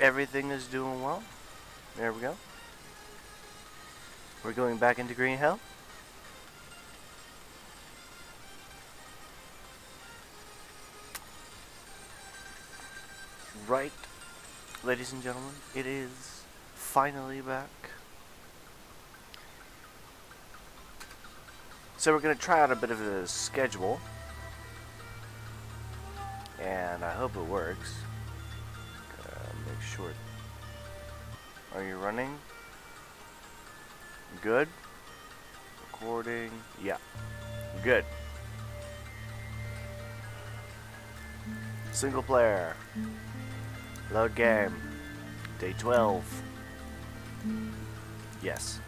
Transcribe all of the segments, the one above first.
Everything is doing well. There we go. We're going back into Green Hell. Right, ladies and gentlemen, it is finally back. So we're going to try out a bit of a schedule. And I hope it works. Sure. Are you running? Good? Recording? Yeah. Good. Single player. Load game. Day 12. Yes.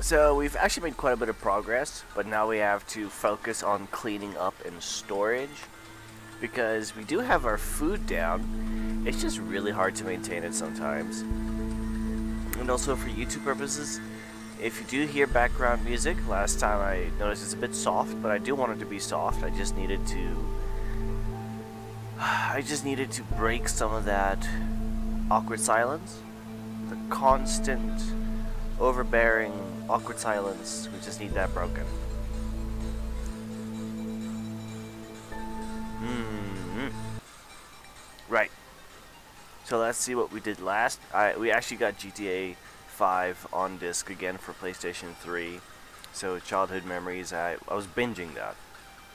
So we've actually made quite a bit of progress, but now we have to focus on cleaning up and storage because we do have our food down. It's just really hard to maintain it sometimes. And also for YouTube purposes, if you do hear background music, last time I noticed it's a bit soft, but I do want it to be soft. I just needed to I just needed to break some of that awkward silence, the constant overbearing awkward silence. We just need that broken. So let's see what we did last. I we actually got GTA 5 on disc again for PlayStation 3. So childhood memories. I I was binging that.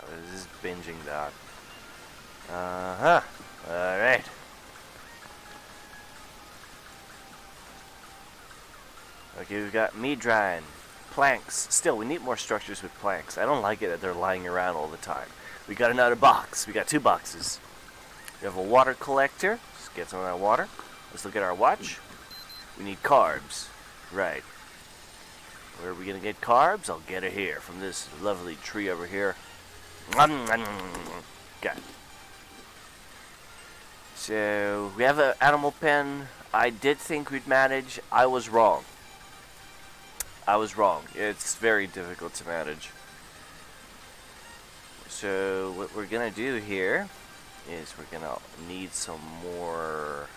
I was just binging that. Uh huh. All right. Okay, we've got drying, planks. Still, we need more structures with planks. I don't like it that they're lying around all the time. We got another box. We got two boxes. We have a water collector. Get some of that water. Let's look at our watch. We need carbs. Right. Where are we going to get carbs? I'll get it here from this lovely tree over here. Okay. So, we have an animal pen. I did think we'd manage. I was wrong. I was wrong. It's very difficult to manage. So what we're gonna do here is we're gonna need some more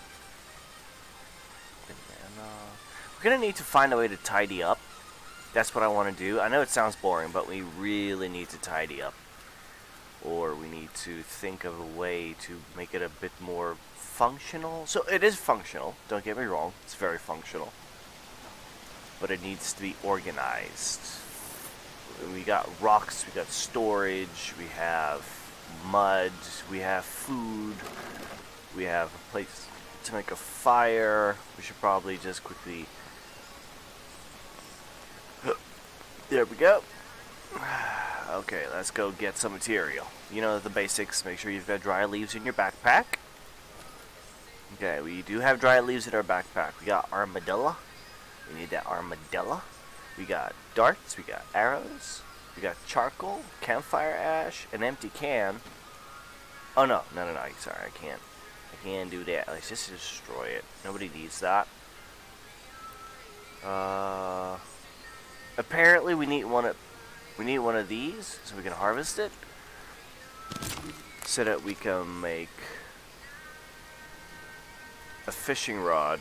banana. We're gonna need to find a way to tidy up. That's what I want to do. I know it sounds boring, but we really need to tidy up. Or we need to think of a way to make it a bit more functional. So it is functional, don't get me wrong. It's very functional but it needs to be organized. We got rocks, we got storage, we have mud, we have food, we have a place to make a fire. We should probably just quickly... There we go. Okay, let's go get some material. You know the basics. Make sure you've got dry leaves in your backpack. Okay, we do have dry leaves in our backpack. We got armadillo. We need that armadillo. We got darts, we got arrows, we got charcoal, campfire ash, an empty can. Oh no, no, no, no, sorry, I can't. I can't do that. Let's just destroy it. Nobody needs that. Uh, apparently we need one of, we need one of these so we can harvest it. So that we can make a fishing rod.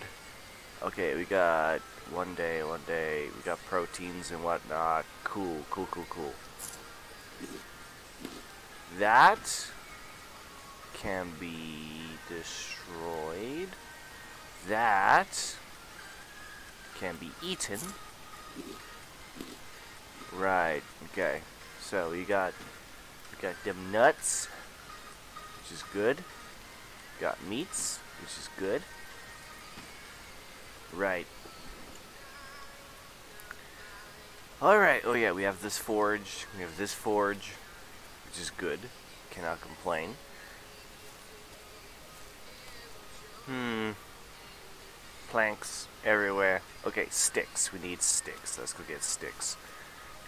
Okay, we got one day, one day. We got proteins and whatnot. Cool, cool, cool, cool. That can be destroyed. That can be eaten. Right, okay. So we got we got them nuts, which is good. Got meats, which is good. Right. Alright, oh yeah, we have this forge, we have this forge, which is good. Cannot complain. Hmm. Planks everywhere. Okay, sticks. We need sticks. Let's go get sticks.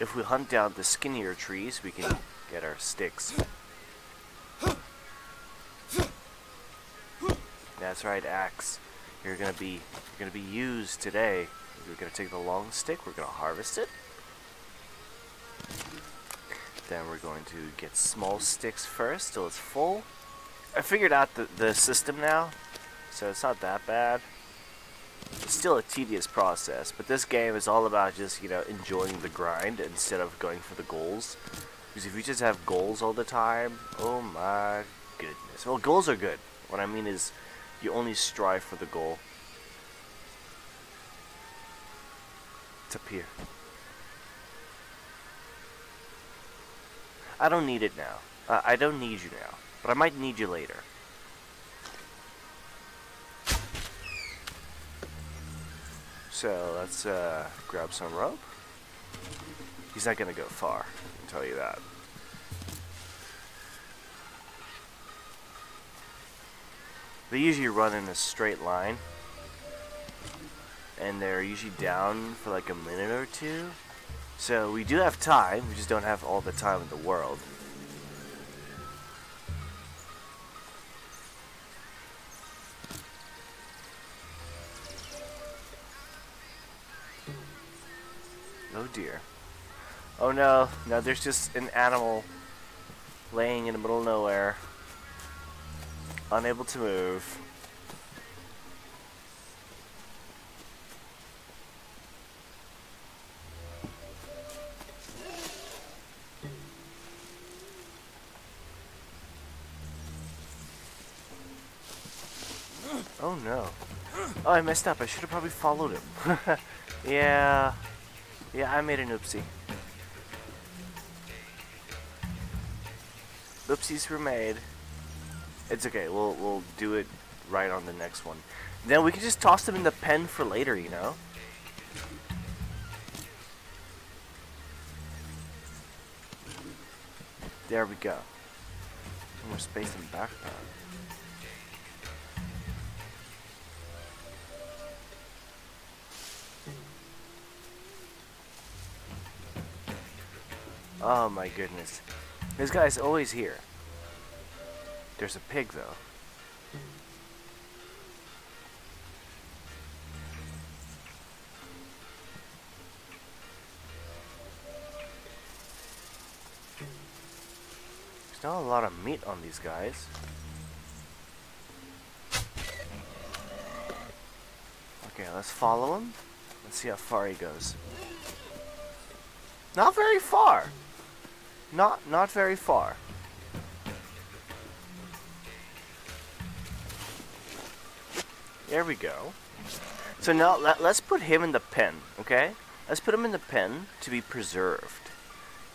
If we hunt down the skinnier trees, we can get our sticks. That's right, axe. You're gonna be you're gonna be used today. We're gonna take the long stick, we're gonna harvest it. Then we're going to get small sticks first till it's full. I figured out the, the system now, so it's not that bad. It's still a tedious process, but this game is all about just, you know, enjoying the grind instead of going for the goals. Because if you just have goals all the time, oh my goodness. Well, goals are good. What I mean is, you only strive for the goal. It's up here. I don't need it now. Uh, I don't need you now. But I might need you later. So let's uh, grab some rope. He's not gonna go far, I can tell you that. They usually run in a straight line. And they're usually down for like a minute or two. So we do have time, we just don't have all the time in the world. Oh dear. Oh no, no, there's just an animal laying in the middle of nowhere, unable to move. Oh no. Oh, I messed up. I should have probably followed him. yeah. Yeah, I made an oopsie. Oopsies were made. It's okay. We'll we'll do it right on the next one. Then we can just toss them in the pen for later, you know. There we go. More space in background. Oh my goodness. This guy's always here. There's a pig though. There's not a lot of meat on these guys. Okay, let's follow him. Let's see how far he goes. Not very far. Not not very far. There we go. So now let, let's put him in the pen, okay? Let's put him in the pen to be preserved.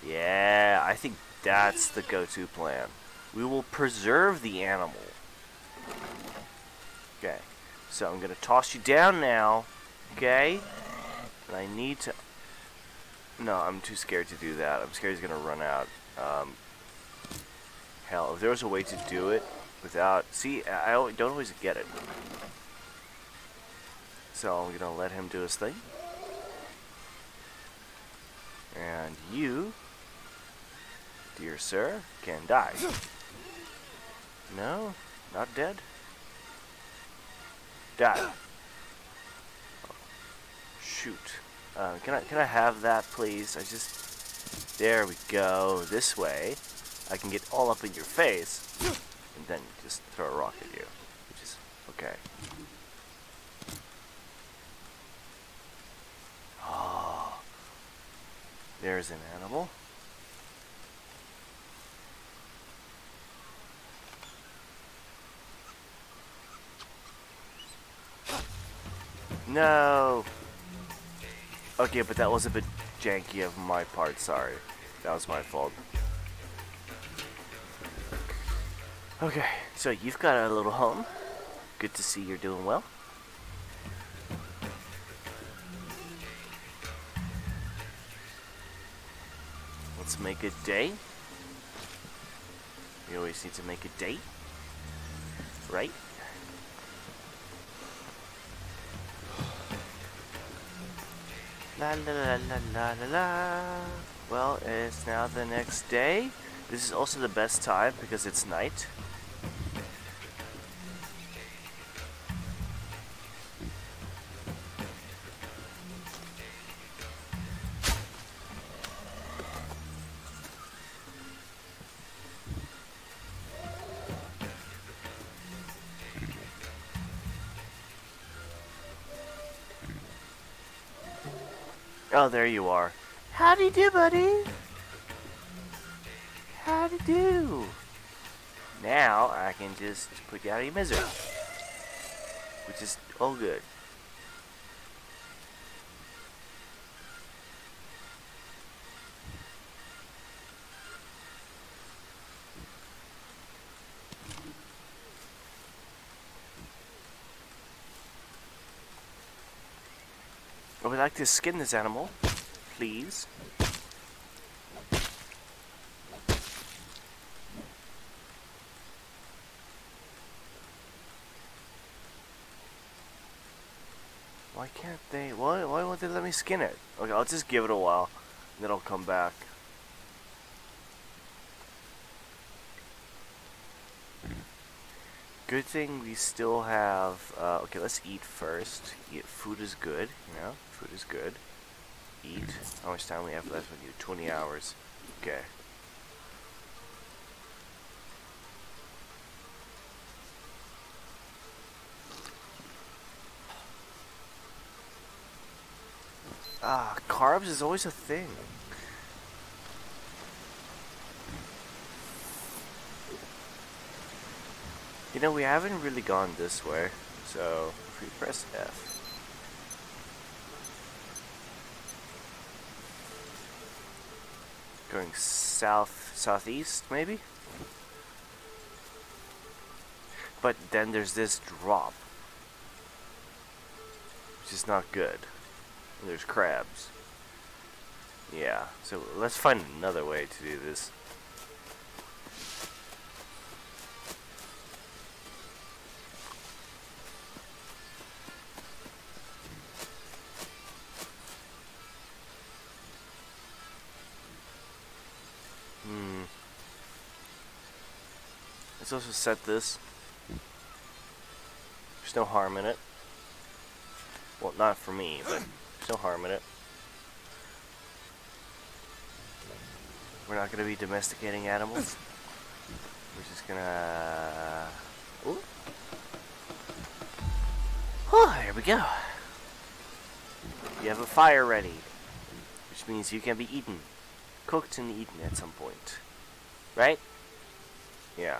Yeah, I think that's the go-to plan. We will preserve the animal. Okay, so I'm going to toss you down now, okay? And I need to no, I'm too scared to do that. I'm scared he's going to run out. Um, hell, if there was a way to do it without... See, I don't always get it. So I'm going to let him do his thing. And you, dear sir, can die. No, not dead. Die. shoot. Uh, can I can I have that, please? I just there we go. This way, I can get all up in your face, and then just throw a rock at you, which is okay. Oh, there's an animal. No. Okay, but that was a bit janky of my part, sorry. That was my fault. Okay, so you've got a little home. Good to see you're doing well. Let's make a day. We always need to make a date. Right? La la la la la la la. Well, it's now the next day. This is also the best time because it's night. Oh, there you are. Howdy do, you do, buddy. Howdy do. Now I can just put you out of your misery. Which is all good. To skin this animal, please. Why can't they? Why, why won't they let me skin it? Okay, I'll just give it a while, and then I'll come back. Good thing we still have. Uh, okay, let's eat first. Eat, food is good, you know. Food is good. Eat. How much time we have left with you? 20 hours. Okay. Ah, carbs is always a thing. You know, we haven't really gone this way, so if we press F. Going south, southeast, maybe? But then there's this drop. Which is not good. And there's crabs. Yeah, so let's find another way to do this. Let's also set this. There's no harm in it. Well, not for me, but there's no harm in it. We're not going to be domesticating animals. We're just gonna... Ooh. Oh, here we go. You have a fire ready, which means you can be eaten. Cooked and eaten at some point. Right? Yeah.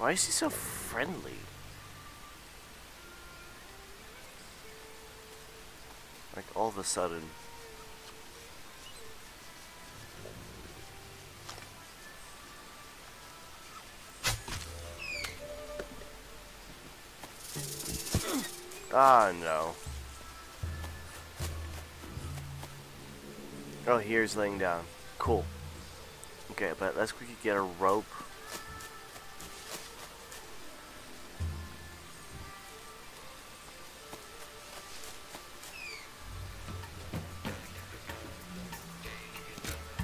Why is he so friendly? Like all of a sudden. Ah, no. Oh, here's laying down. Cool. Okay, but let's quickly get a rope.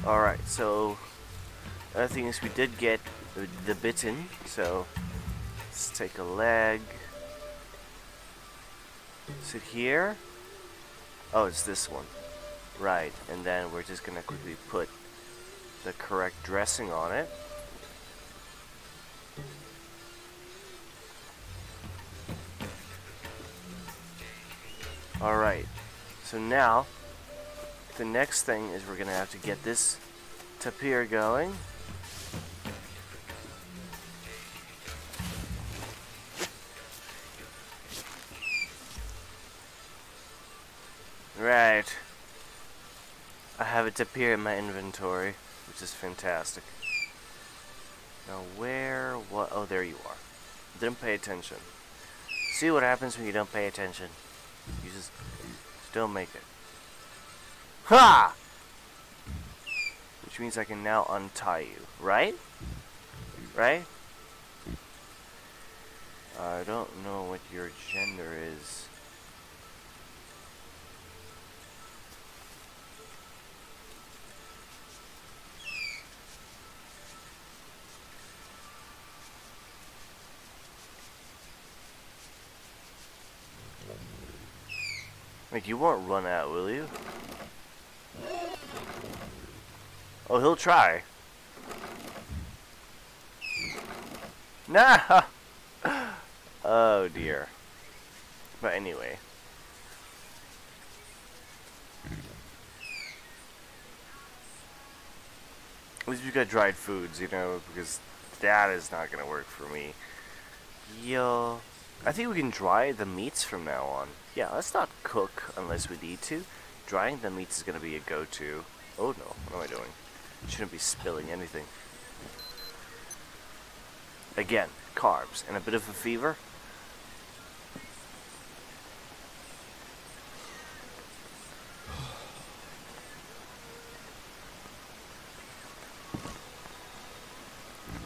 Alright, so other thing is we did get the, bitten, so let's take a leg. Is it here? Oh, it's this one. Right, and then we're just gonna quickly put the correct dressing on it. Alright, so now the next thing is we're gonna have to get this tapir going. Right. I have a tapir in my inventory, which is fantastic. Now where, what, oh there you are. Didn't pay attention. See what happens when you don't pay attention. You just, just don't make it. Ha! Which means I can now untie you, right? Right? I don't know what your gender is. Like, you won't run out, will you? Oh, he'll try. Nah! Oh dear. But anyway. At least we got dried foods, you know, because that is not gonna work for me. Yo. I think we can dry the meats from now on. Yeah, let's not cook unless we need to. Drying the meats is gonna be a go-to. Oh no, what am I doing? Shouldn't be spilling anything. Again, carbs and a bit of a fever.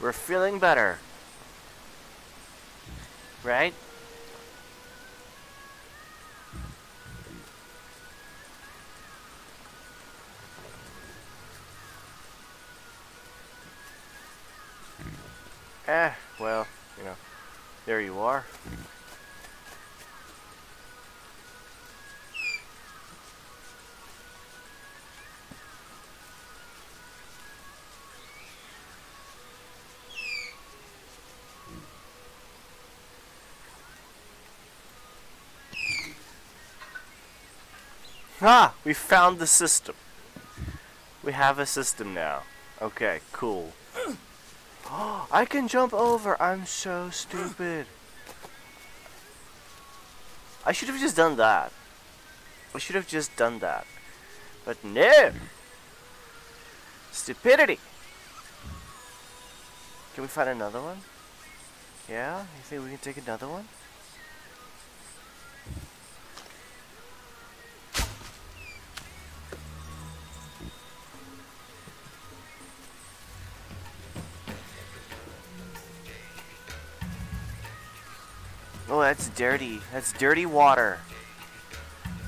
We're feeling better. Right? Eh, well, you know, there you are. Ah, we found the system. We have a system now. Okay, cool. I can jump over. I'm so stupid. I should have just done that. I should have just done that. But no! Stupidity! Can we find another one? Yeah? You think we can take another one? That's dirty. That's dirty water.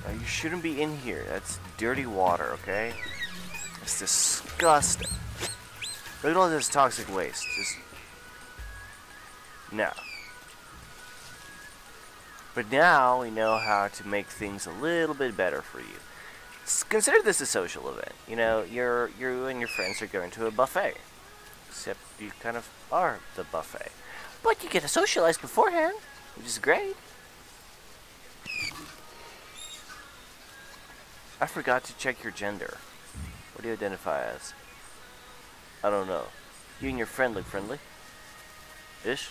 Uh, you shouldn't be in here. That's dirty water, okay? It's disgusting. Look at all this toxic waste. Just... No. But now we know how to make things a little bit better for you. S consider this a social event. You know, you're, you and your friends are going to a buffet. Except you kind of are the buffet. But you get to socialize beforehand which is great. I forgot to check your gender. What do you identify as? I don't know. You and your friend look friendly. Ish?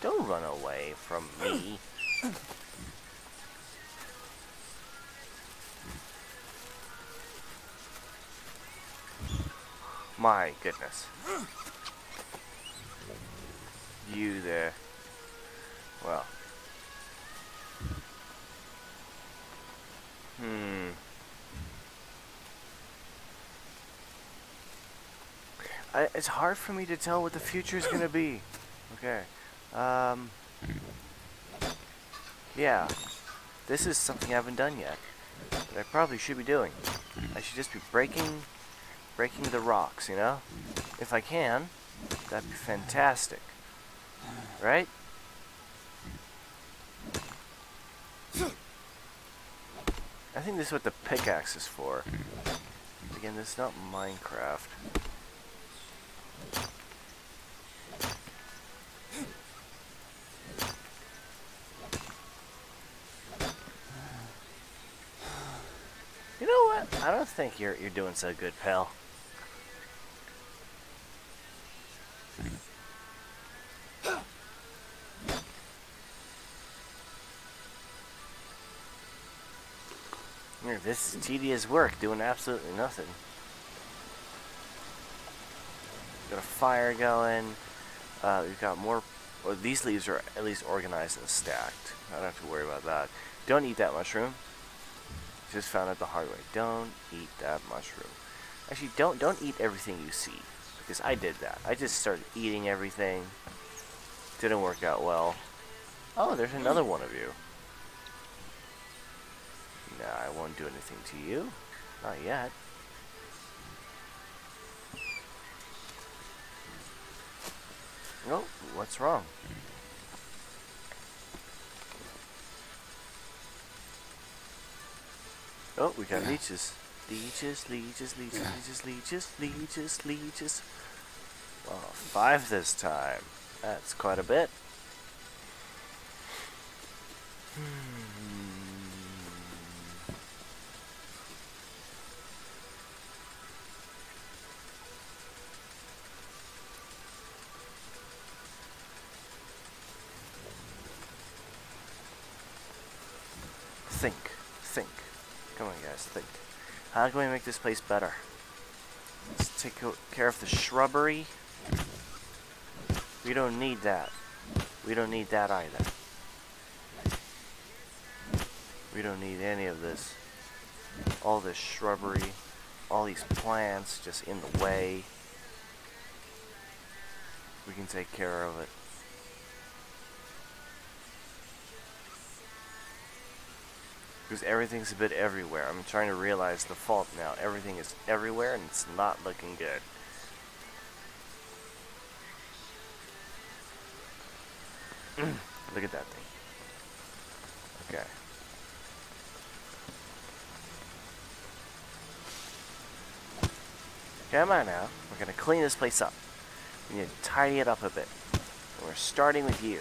Don't run away from me. My goodness you there. Well. Hmm. I, it's hard for me to tell what the future is going to be. Okay. Um. Yeah. This is something I haven't done yet. But I probably should be doing. I should just be breaking, breaking the rocks, you know? If I can, that'd be fantastic. Right? I think this is what the pickaxe is for. Again, this is not Minecraft. You know what? I don't think you're you're doing so good, pal. This is tedious work, doing absolutely nothing. Got a fire going. Uh, we've got more. Well, these leaves are at least organized and stacked. I don't have to worry about that. Don't eat that mushroom. Just found out the hard way. Don't eat that mushroom. Actually, don't don't eat everything you see because I did that. I just started eating everything. Didn't work out well. Oh, there's another one of you. No, I won't do anything to you. Not yet. Oh, what's wrong? Oh, we got leeches. Leeches, leeches, leeches, leeches, leeches, leeches, leeches. Oh, five this time. That's quite a bit. Hmm. Think. Think. Come on, guys, think. How can we make this place better? Let's take care of the shrubbery. We don't need that. We don't need that either. We don't need any of this. All this shrubbery, all these plants just in the way. We can take care of it. Because everything's a bit everywhere. I'm trying to realize the fault now. Everything is everywhere and it's not looking good. Look at that thing. Okay. Come on now. We're going to clean this place up. We need to tidy it up a bit. We're starting with you.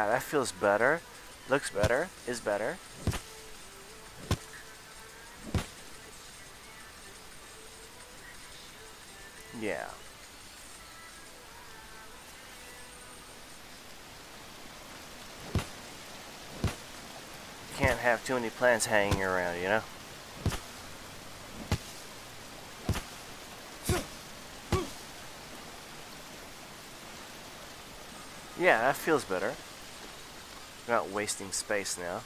Yeah, that feels better. Looks better. Is better. Yeah. Can't have too many plants hanging around, you know? Yeah, that feels better. We're not wasting space now.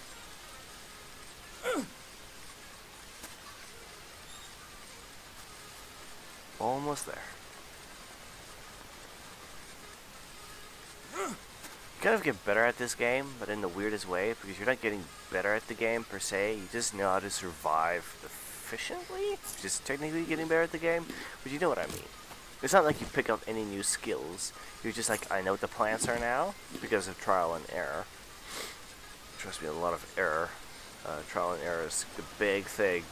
Almost there. kind of get better at this game, but in the weirdest way, because you're not getting better at the game per se, you just know how to survive efficiently? Just technically getting better at the game, but you know what I mean. It's not like you pick up any new skills. You're just like, I know what the plants are now, because of trial and error. Trust me, a lot of error. Uh, trial and error is the big thing.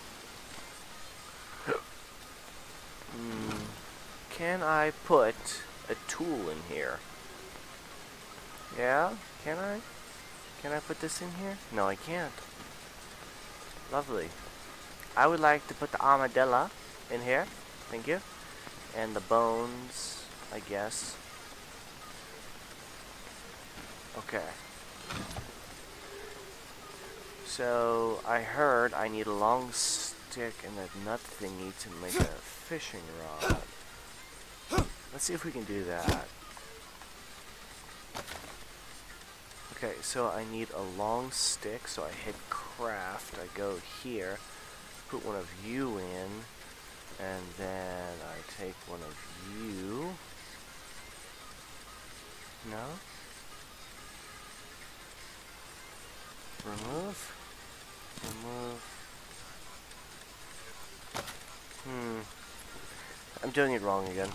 Hmm. Can I put a tool in here? Yeah? Can I? Can I put this in here? No, I can't. Lovely. I would like to put the armadillo in here. Thank you. And the bones, I guess. Okay. So, I heard I need a long stick and a nut thingy to make a fishing rod. Let's see if we can do that. Okay, so I need a long stick, so I hit craft, I go here, put one of you in, and then I take one of you. No? Remove? Hmm. I'm doing it wrong again.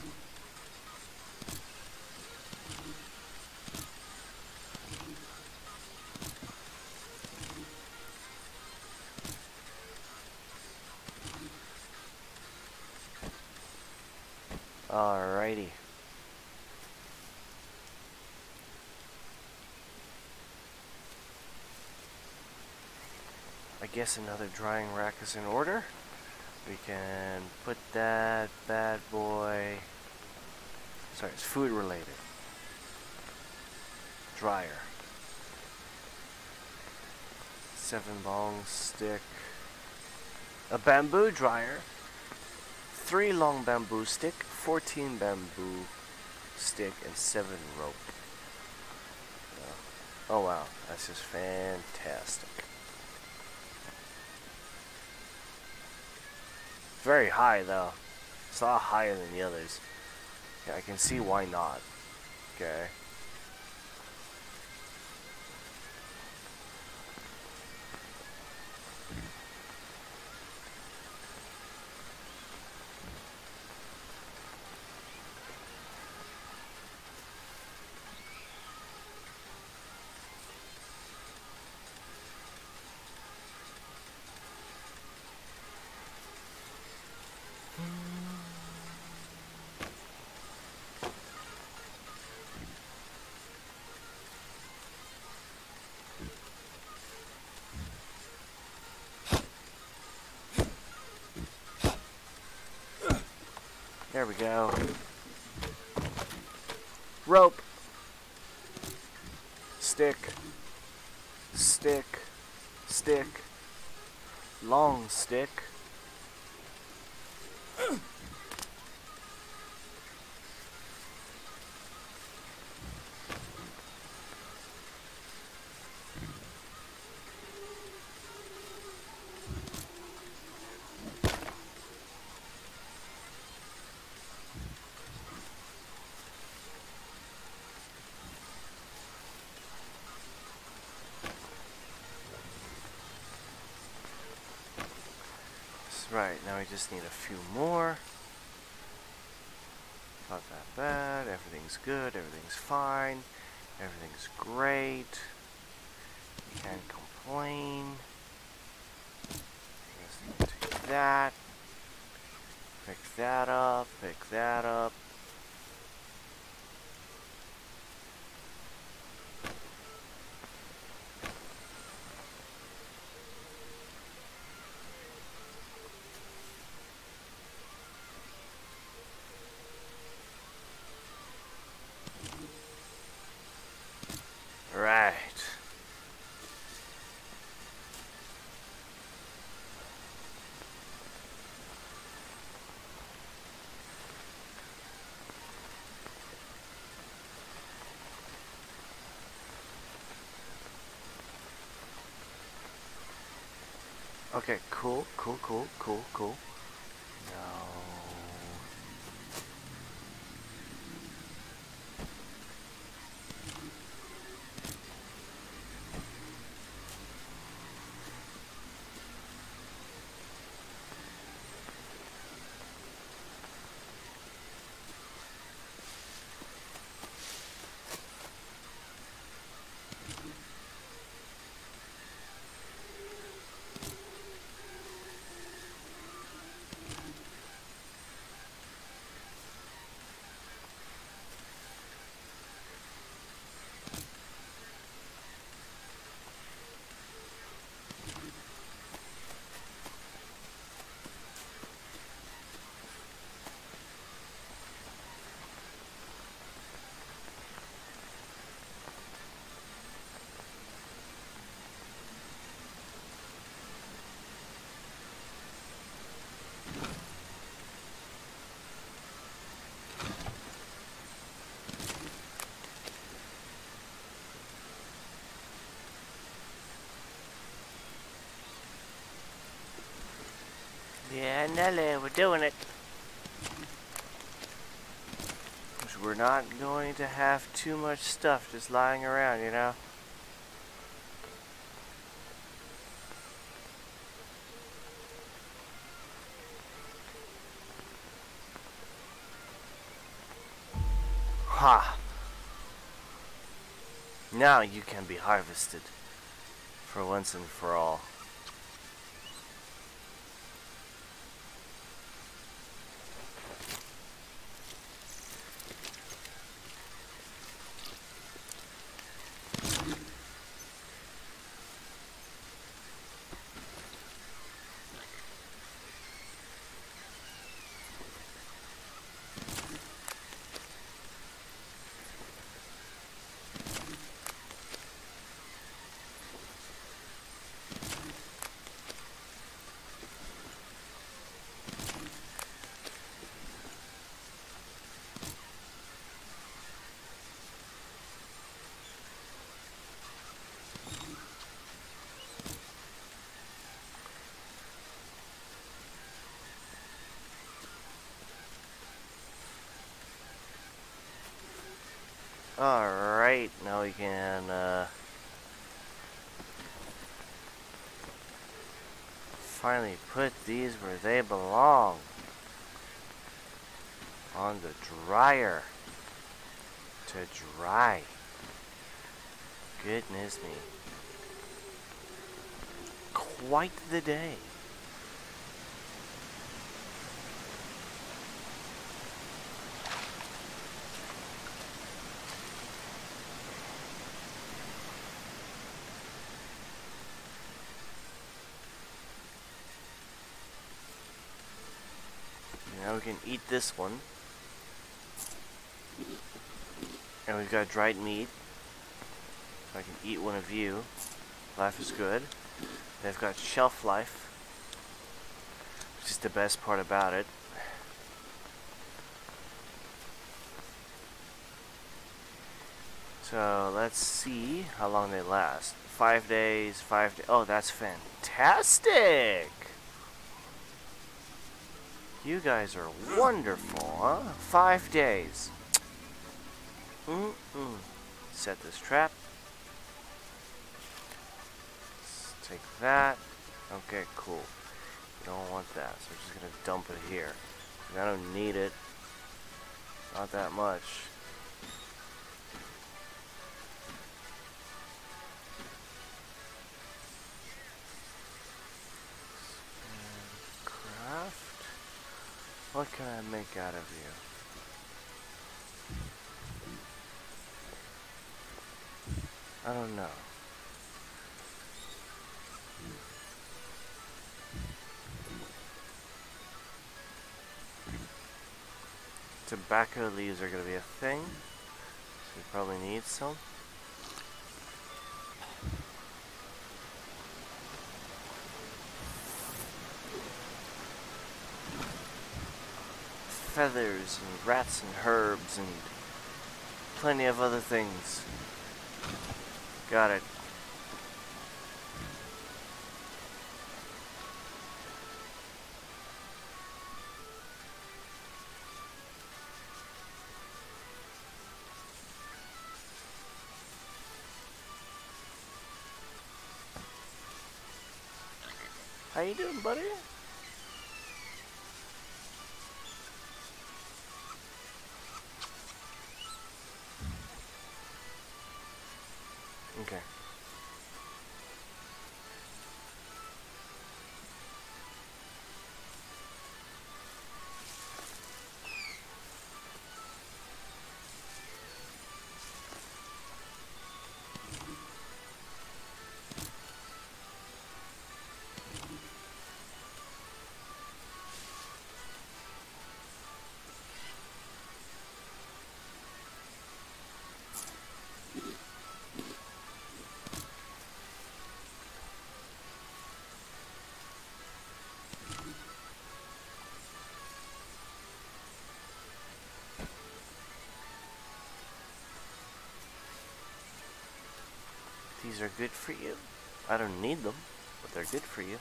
Alrighty. I guess another drying rack is in order. We can put that bad boy. Sorry, it's food related. Dryer. Seven long stick. A bamboo dryer. Three long bamboo stick, 14 bamboo stick, and seven rope. Oh wow, that's just fantastic. Very high though. It's a lot higher than the others. I can see why not. Okay. We go. Rope. Stick. Stick. Stick. Long stick. Right, now we just need a few more. Not that bad, everything's good, everything's fine, everything's great. Can't complain. Just take that. Pick that up, pick that up. Right. Okay, cool, cool, cool, cool, cool. No. Yeah, Nelly, we're doing it. we're not going to have too much stuff just lying around, you know? Ha! Now you can be harvested. For once and for all. Alright, now we can, uh... Finally put these where they belong. On the dryer. To dry. Goodness me. Quite the day. can eat this one. And we've got dried meat. So I can eat one of you. Life is good. They've got shelf life. Which is the best part about it. So let's see how long they last. Five days, five days. Oh, that's fantastic! You guys are wonderful, huh? Five days. Mm-mm. Set this trap. Let's take that. Okay, cool. We Don't want that, so we're just gonna dump it here. I don't need it. Not that much. What can I make out of you? I don't know. Tobacco leaves are going to be a thing. So we probably need some. Feathers and rats and herbs and plenty of other things. Got it. How you doing, buddy? These are good for you. I don't need them, but they're good for you.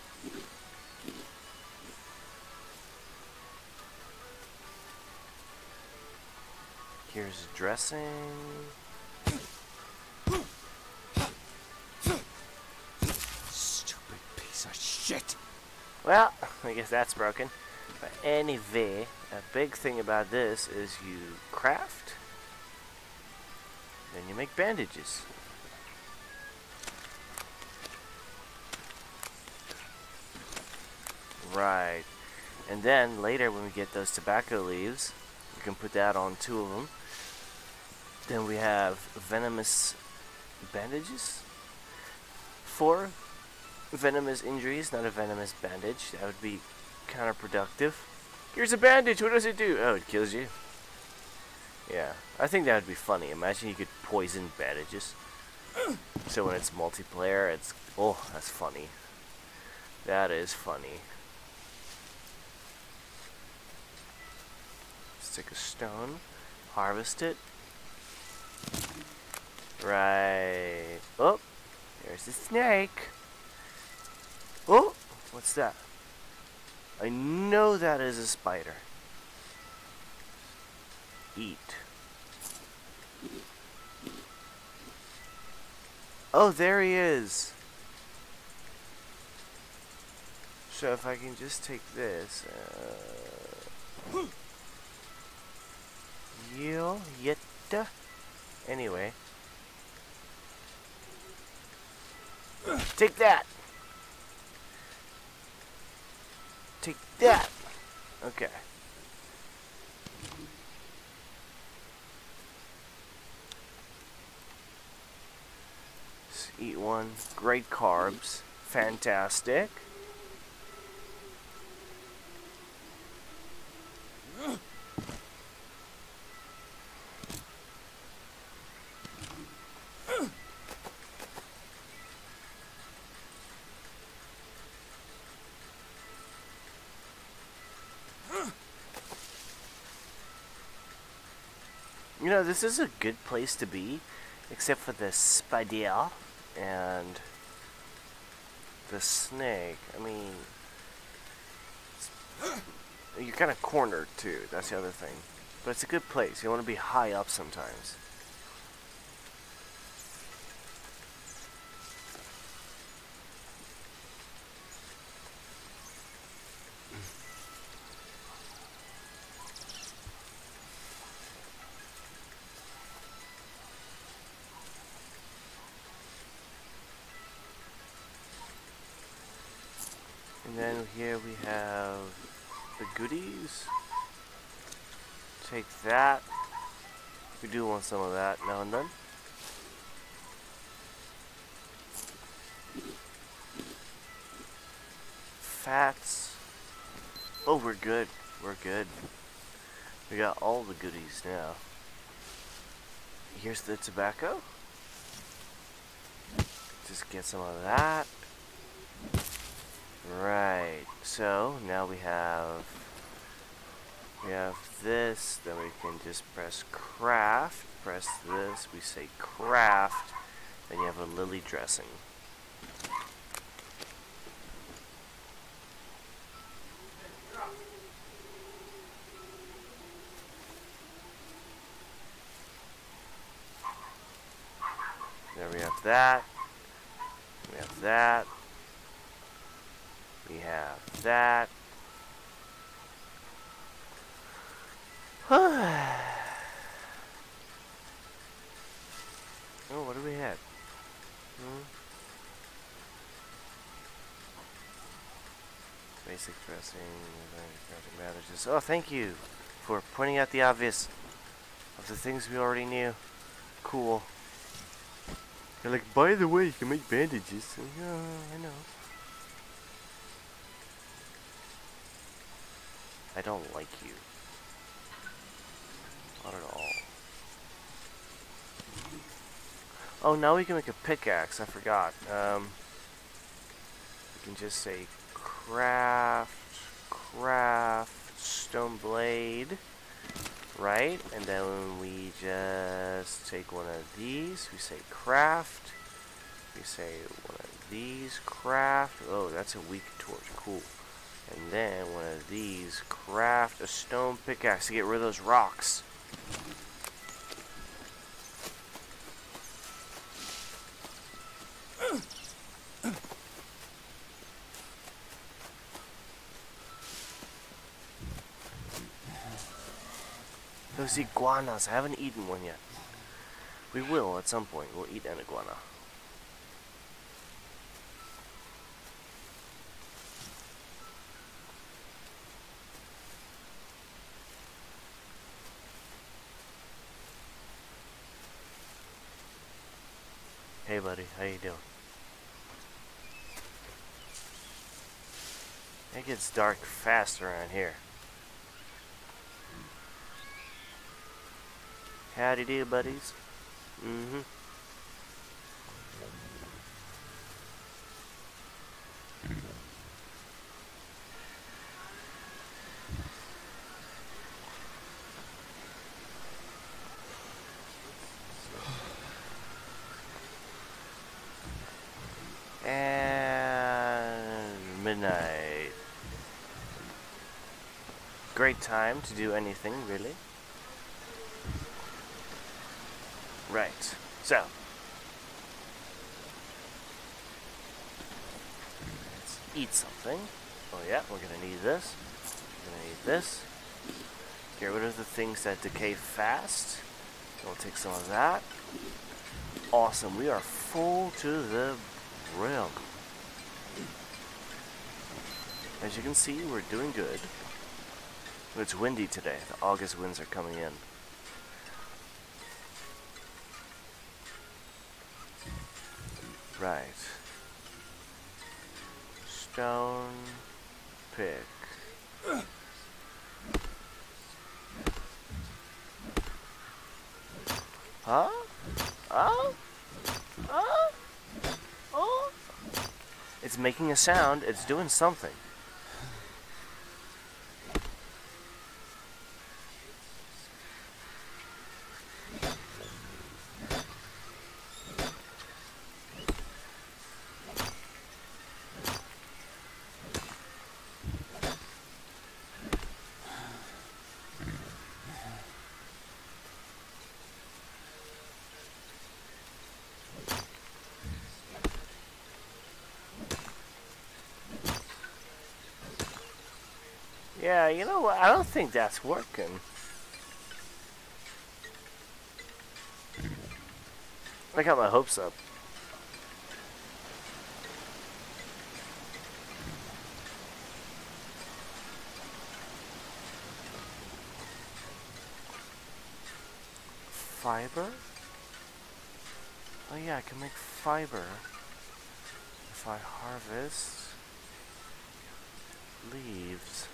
Here's a dressing. Stupid piece of shit. Well, I guess that's broken. But anyway, a big thing about this is you craft, then you make bandages. Right. And then later when we get those tobacco leaves, we can put that on two of them. Then we have venomous bandages. Four venomous injuries, not a venomous bandage. That would be counterproductive. Here's a bandage. What does it do? Oh, it kills you. Yeah, I think that would be funny. Imagine you could poison bandages. So when it's multiplayer, it's oh, that's funny. That is funny. Take a stone, harvest it. Right. Oh, there's the snake. Oh, what's that? I know that is a spider. Eat. Oh, there he is. So if I can just take this. Uh, yo, yetta. Uh, anyway. Take that. Take that. Okay. Let's eat one. Great carbs. Fantastic. You know, this is a good place to be, except for the spider and the snake. I mean, you're kind of cornered too. That's the other thing. But it's a good place. You want to be high up sometimes. Here we have the goodies. Take that. We do want some of that now and then. Fats. Oh, we're good. We're good. We got all the goodies now. Here's the tobacco. Just get some of that. Right. So now we have we have this. Then we can just press craft. Press this. We say craft. Then you have a lily dressing. There we have that. We have that. We have that. oh, what do we have? Hmm? Basic dressing, managers. Oh, thank you for pointing out the obvious of the things we already knew. Cool. You're like, by the way, you can make bandages. Yeah, I know. I don't like you. Not at all. Oh, now we can make a pickaxe. I forgot. Um, we can just say craft, craft, stone blade, right? And then we just take one of these. We say craft. We say one of these, craft. Oh, that's a weak torch. Cool. And then one of these, craft a stone pickaxe to get rid of those rocks. Those iguanas, I haven't eaten one yet. We will at some point, we'll eat an iguana. Hey buddy, how you doing? It gets dark fast around here. Howdy do, buddies. Mm-hmm. Great time to do anything, really. Right. So. Let's eat something. Oh yeah, we're gonna need this. We're gonna need this. Get rid of the things that decay fast. We'll take some of that. Awesome. We are full to the brim. As you can see, we're doing good. It's windy today. The August winds are coming in. Right. Stone pick. Huh? Oh? Oh? Oh? It's making a sound. It's doing something. Yeah, you know what? I don't think that's working. I got my hopes up. Fiber? Oh yeah, I can make fiber if I harvest leaves.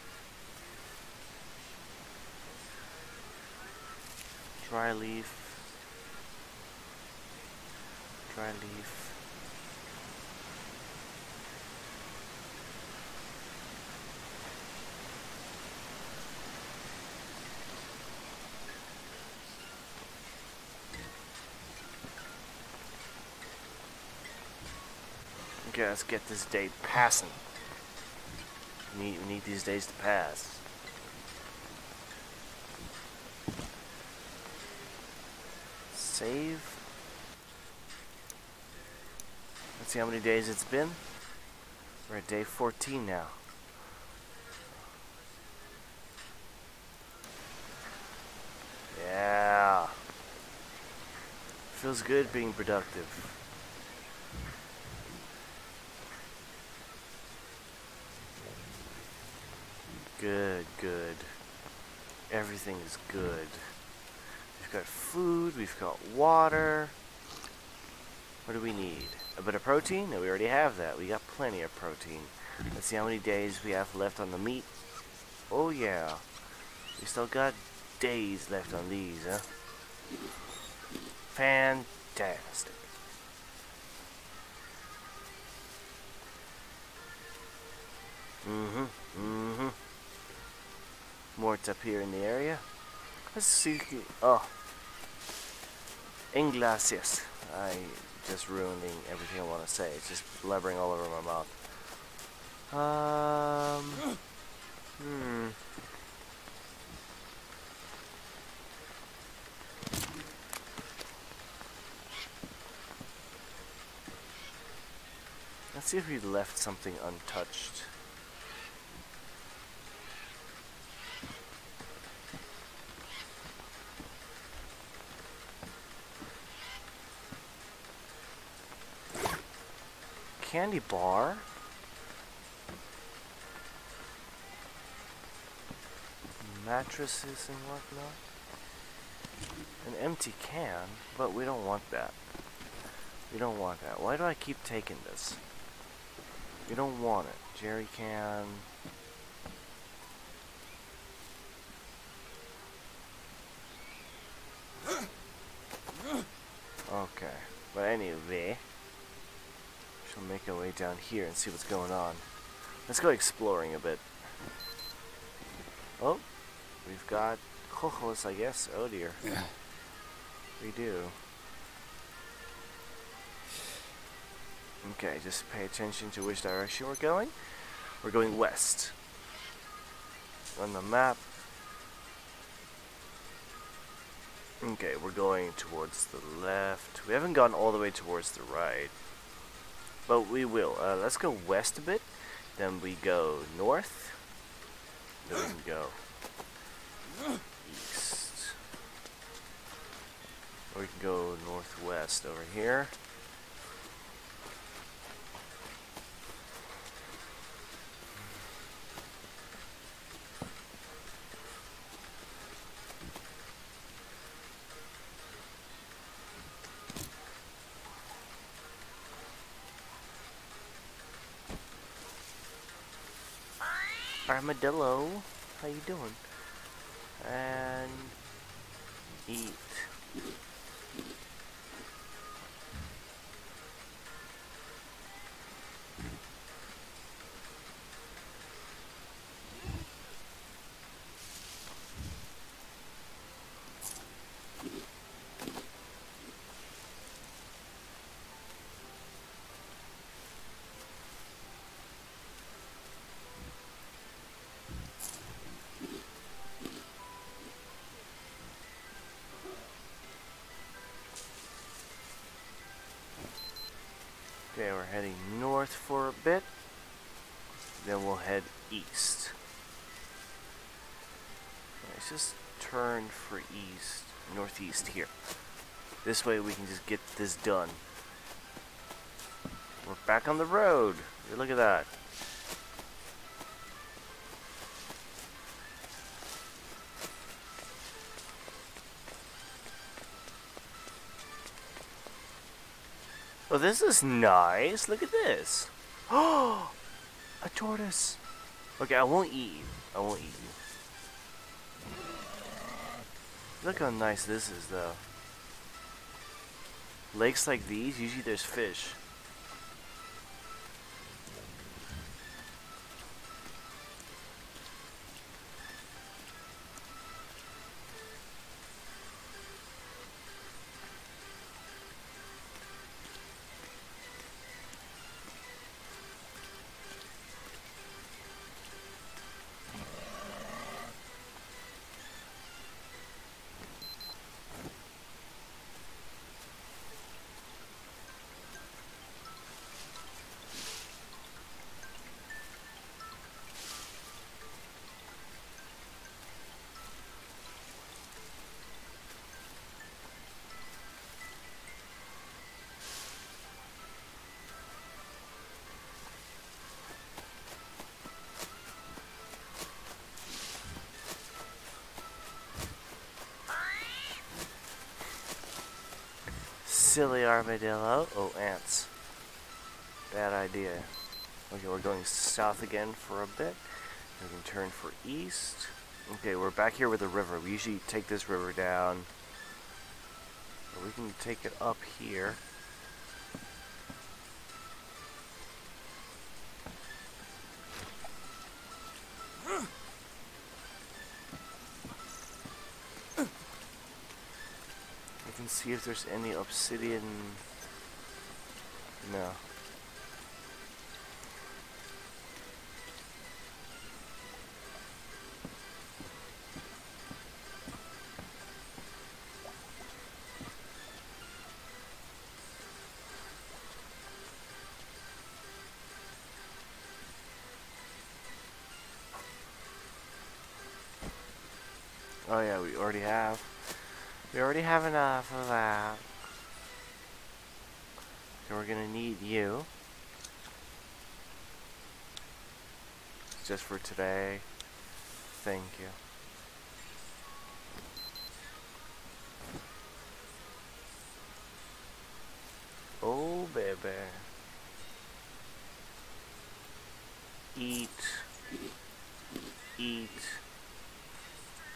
Dry leaf. Dry leaf. Okay, let's get this day passing. We need, we need these days to pass. Save. Let's see how many days it's been. We're at day 14 now. Yeah. Feels good being productive. Good, good. Everything is good. Got food, we've got water. What do we need? A bit of protein? No, we already have that. We got plenty of protein. Let's see how many days we have left on the meat. Oh yeah. We still got days left on these, huh? Fantastic. Mm-hmm. Mm-hmm. Mort's up here in the area. Let's see. Oh. Inglacias. I just ruining everything I want to say. It's just blubbering all over my mouth. Um. Hmm. Let's see if we left something untouched. Candy bar? Mattresses and whatnot? An empty can, but we don't want that. We don't want that. Why do I keep taking this? We don't want it. Jerry can. Okay. But anyway, make our way down here and see what's going on. Let's go exploring a bit. Oh, we've got cojos, I guess. Oh dear. Yeah. We do. Okay, just pay attention to which direction we're going. We're going west. On the map. Okay, we're going towards the left. We haven't gone all the way towards the right. But we will. Uh, let's go west a bit. Then we go north. Then we can go east. Or we can go northwest over here. Armadillo, how you doing? And eat. Head east. let's just turn for east, northeast here. This way we can just get this done. We're back on the road. Look at that. Oh, this is nice. Look at this. Oh, a tortoise. Okay, I won't eat you. I won't eat you. Look how nice this is, though. Lakes like these, usually there's fish. Silly armadillo. Oh, ants. Bad idea. Okay, we're going south again for a bit. We can turn for east. Okay, we're back here with the river. We usually take this river down. But we can take it up here. See if there's any obsidian. No. Oh yeah, we already have. We already have enough of that. So we're gonna need you. Just for today. Thank you. Oh, baby. Eat. Eat.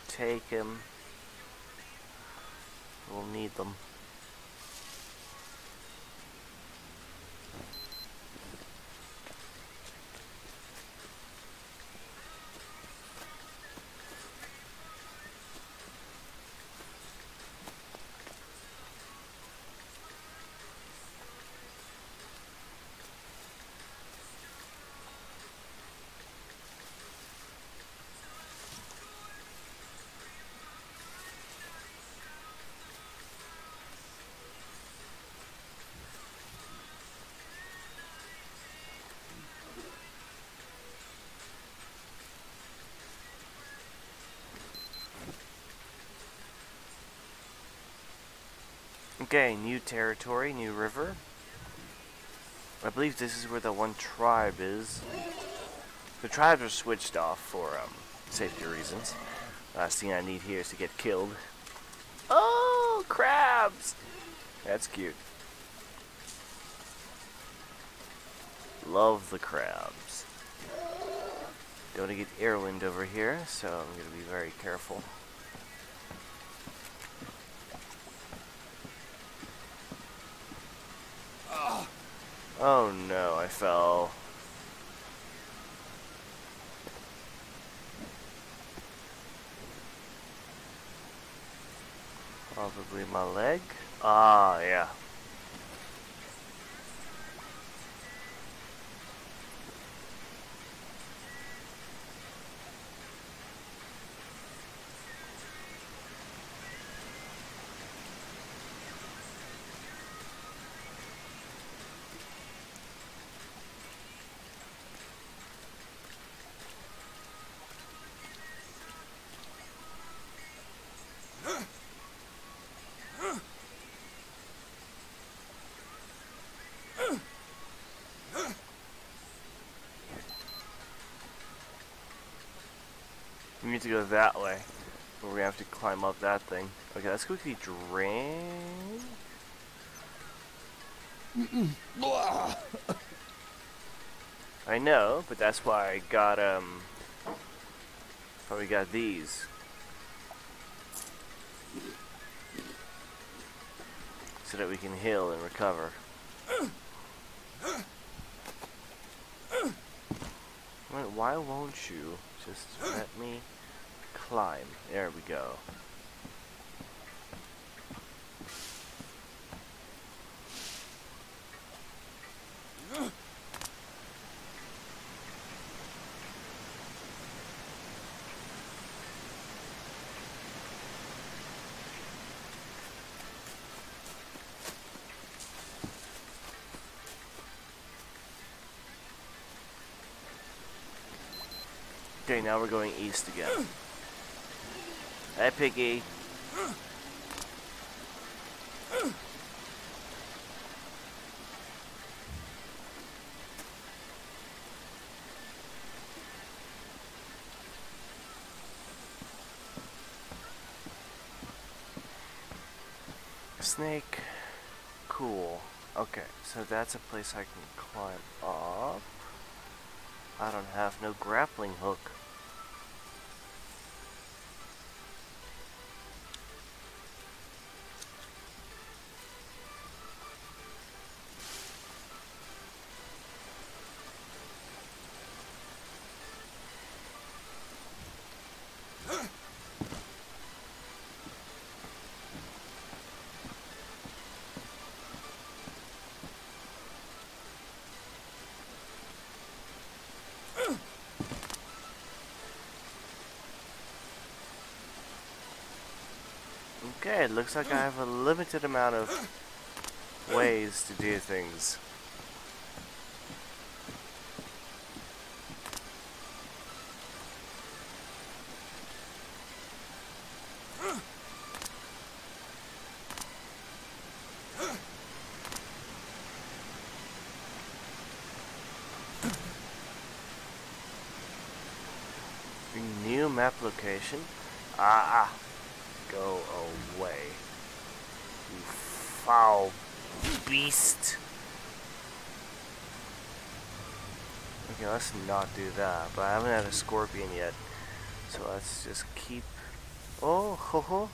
Take him. We'll need them. Okay, new territory, new river. I believe this is where the one tribe is. The tribes are switched off for um, safety reasons. Last thing I need here is to get killed. Oh, crabs! That's cute. Love the crabs. Don't want to get airwind over here, so I'm going to be very careful. Oh no, I fell. Probably my leg. Ah, yeah. To go that way. Or we have to climb up that thing. Okay, let's quickly drain. I know, but that's why I got, um... Probably got these. So that we can heal and recover. Wait, why won't you just let me climb? There we go. Okay, now we're going east again. Hey, Piggy. Snake. Cool. Okay, so that's a place I can climb up. I don't have no grappling hook. Looks like I have a limited amount of ways to do things. New map location. Ah, ah. Go away. You foul beast. Okay, let's not do that. But I haven't had a scorpion yet. So let's just keep... Oh, ho ho.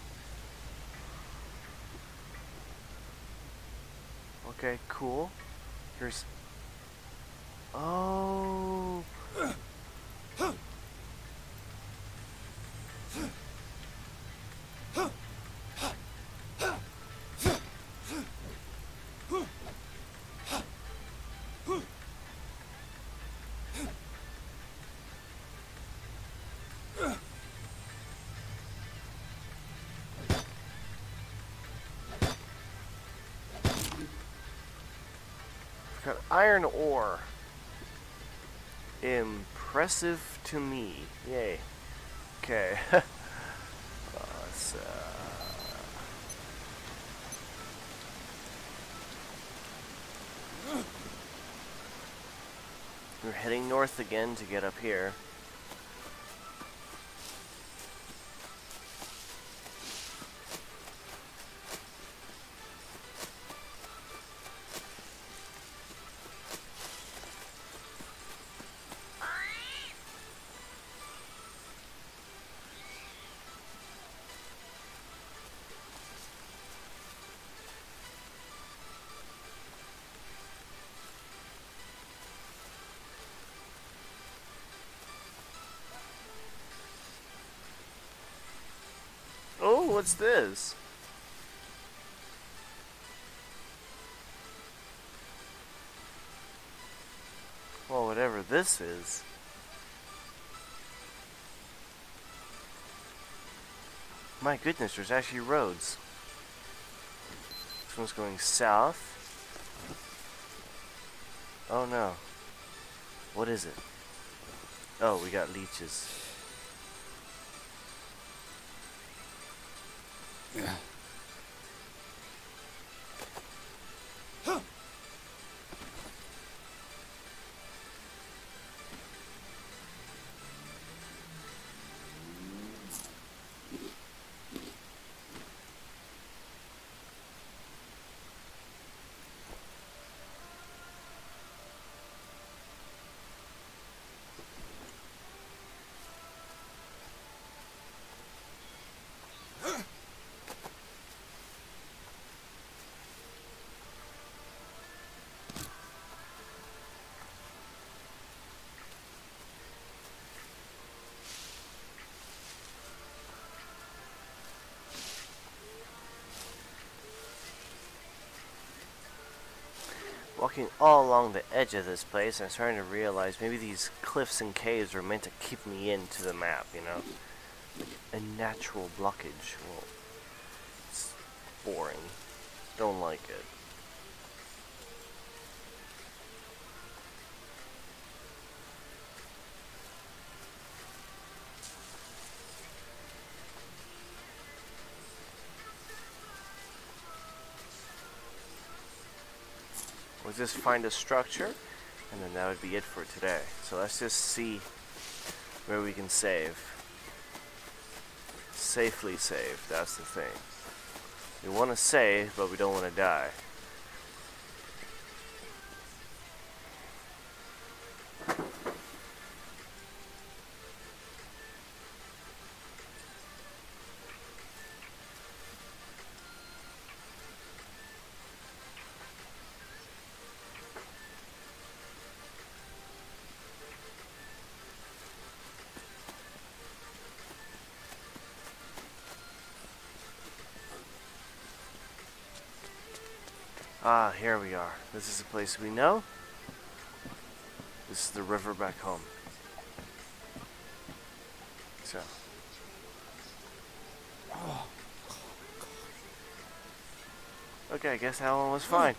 Okay, cool. Here's... Oh... Got iron ore. Impressive to me. Yay. Okay. We're heading north again to get up here. What's this? Well, whatever this is. My goodness, there's actually roads. This one's going south. Oh no. What is it? Oh, we got leeches. Walking all along the edge of this place, and starting to realize maybe these cliffs and caves were meant to keep me into the map, you know? a natural blockage. Well, it's boring. Don't like it. Just find a structure, and then that would be it for today. So let's just see where we can save. Safely save, that's the thing. We want to save, but we don't want to die. Ah, here we are. This is a place we know. This is the river back home. So. Okay, I guess that one was fine.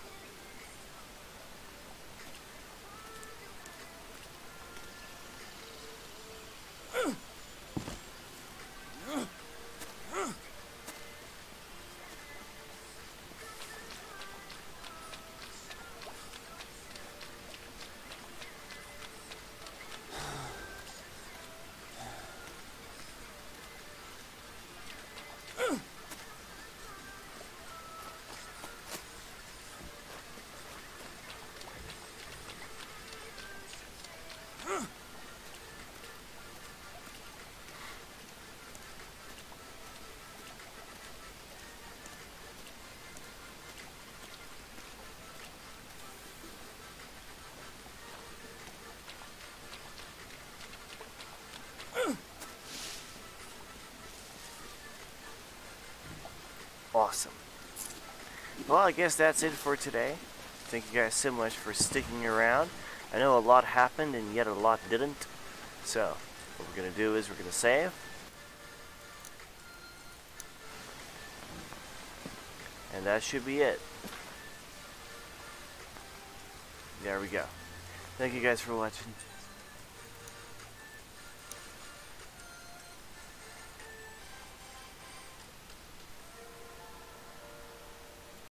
I guess that's it for today. Thank you guys so much for sticking around. I know a lot happened and yet a lot didn't. So, what we're going to do is we're going to save. And that should be it. There we go. Thank you guys for watching.